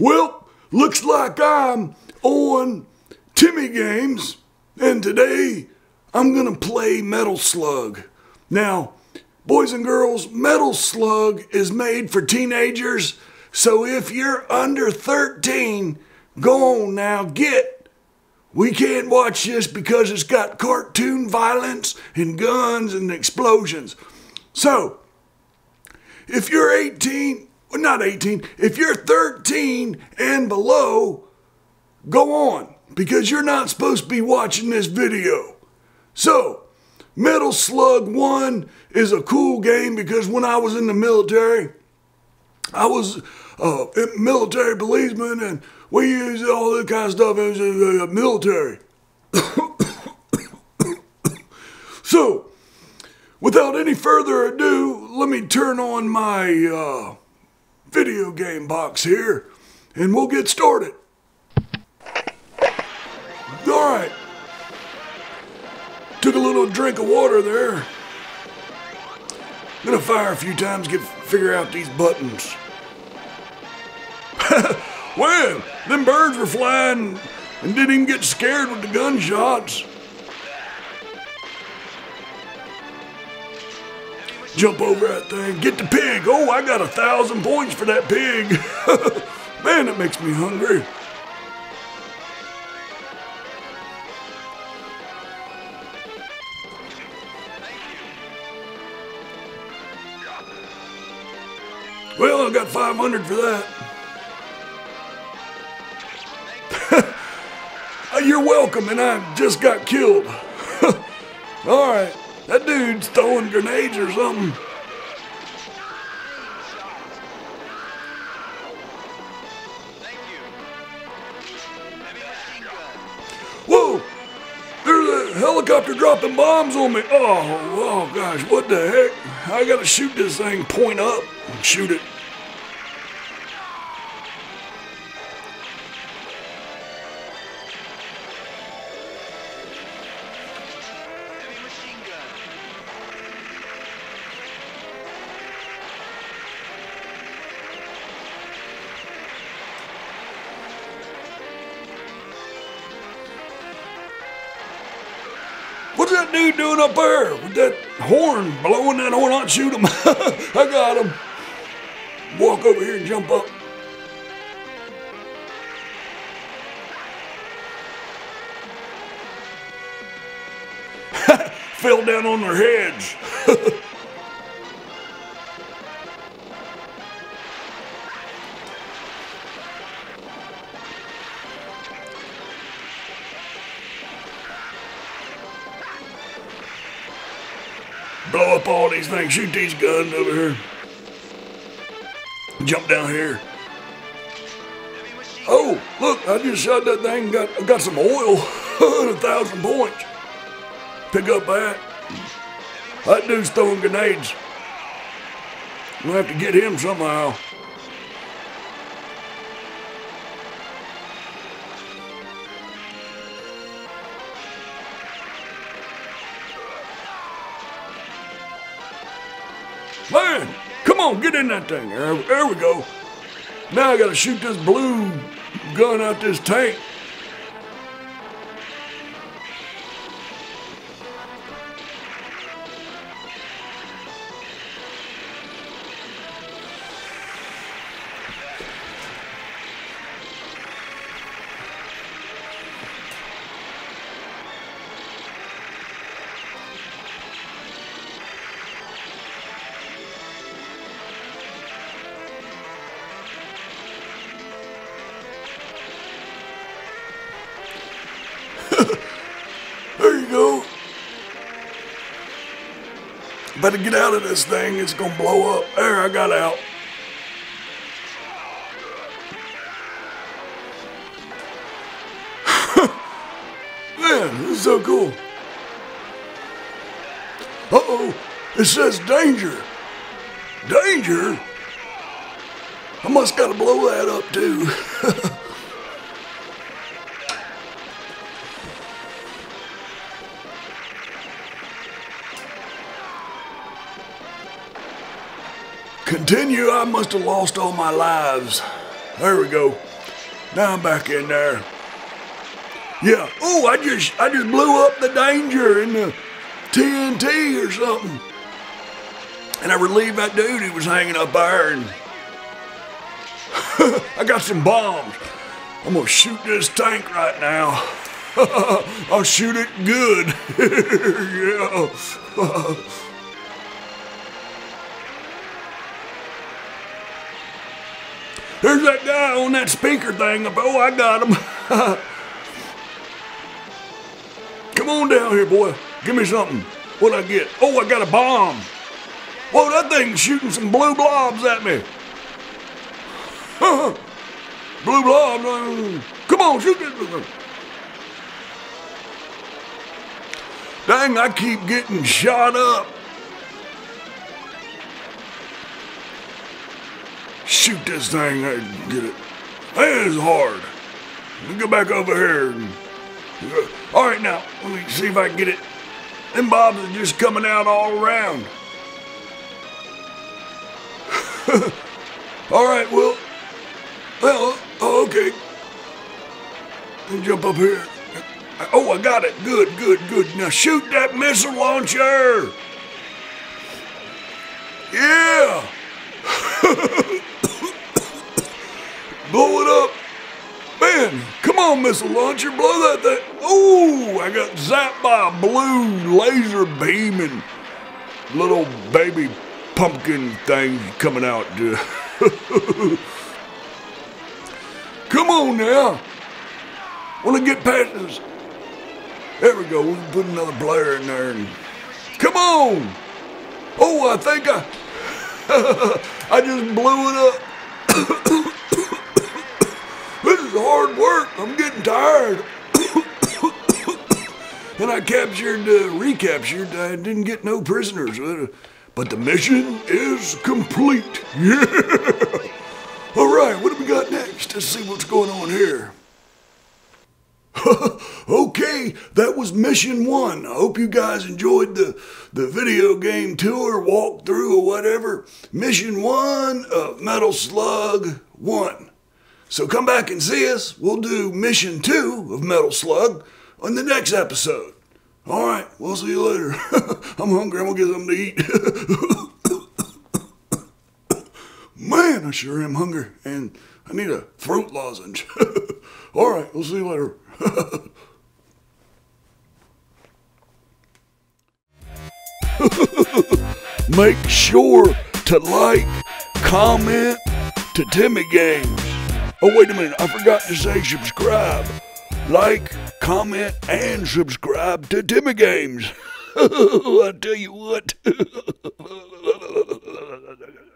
well, looks like I'm on Timmy Games, and today I'm gonna play Metal Slug. Now, boys and girls, Metal Slug is made for teenagers, so if you're under 13, go on now, get. We can't watch this because it's got cartoon violence and guns and explosions. So, if you're 18, well, not 18, if you're 13 and below, go on because you're not supposed to be watching this video. So, Metal Slug 1 is a cool game because when I was in the military, I was uh, a military policeman and we used all that kind of stuff as a, a military. so, without any further ado, let me turn on my uh, video game box here and we'll get started. All right. Took a little drink of water there. Gonna fire a few times, get figure out these buttons. well, them birds were flying and didn't even get scared with the gunshots. Jump over that thing, get the pig. Oh, I got a thousand points for that pig. Man, that makes me hungry. Well, I got 500 for that. You're welcome, and I just got killed. All right, dude's throwing grenades or something. Whoa! There's a helicopter dropping bombs on me. Oh, oh gosh, what the heck? I gotta shoot this thing point up and shoot it. Dude doing up there with that horn, blowing that horn out? Shoot him. I got him. Walk over here and jump up. Fell down on their heads. blow up all these things, shoot these guns over here. Jump down here. Oh, look, I just shot that thing got, got some oil. a thousand points. Pick up that. That dude's throwing grenades. We'll have to get him somehow. Come on, get in that thing. There, there we go. Now I gotta shoot this blue gun out this tank. Better get out of this thing. It's gonna blow up. There, I got out. Man, this is so cool. Uh-oh, it says danger. Danger? I must gotta blow that up too. Continue, I must have lost all my lives. There we go. Now I'm back in there. Yeah. Oh, I just I just blew up the danger in the TNT or something. And I relieved that dude who was hanging up there and I got some bombs. I'm gonna shoot this tank right now. I'll shoot it good. yeah. There's that guy on that speaker thing. Oh, I got him. Come on down here, boy. Give me something. What'd I get? Oh, I got a bomb. Whoa, that thing's shooting some blue blobs at me. blue blobs. Uh, come on, shoot this. Dang, I keep getting shot up. Shoot this thing, I get it. That is hard. Let me go back over here. And, uh, all right, now, let me see if I can get it. Them bobs are just coming out all around. all right, well, well, oh, okay. Let jump up here. Oh, I got it. Good, good, good. Now shoot that missile launcher. Yeah. Blow it up. Man, come on, missile launcher. Blow that thing. Oh, I got zapped by a blue laser beam and little baby pumpkin thing coming out. come on now. Want to get past this there we go. We can put another player in there. And... Come on! Oh, I think I... I just blew it up. hard work. I'm getting tired. and I captured, uh, recaptured. I didn't get no prisoners. But the mission is complete. Yeah! All right, what do we got next? Let's see what's going on here. okay, that was mission one. I hope you guys enjoyed the, the video game tour, walkthrough, or whatever. Mission one of Metal Slug 1. So come back and see us. We'll do mission two of Metal Slug on the next episode. All right, we'll see you later. I'm hungry. I'm going to get something to eat. Man, I sure am hungry. And I need a fruit lozenge. All right, we'll see you later. Make sure to like, comment to Timmy Games. Oh, wait a minute, I forgot to say subscribe. Like, comment, and subscribe to Timmy Games. I tell you what.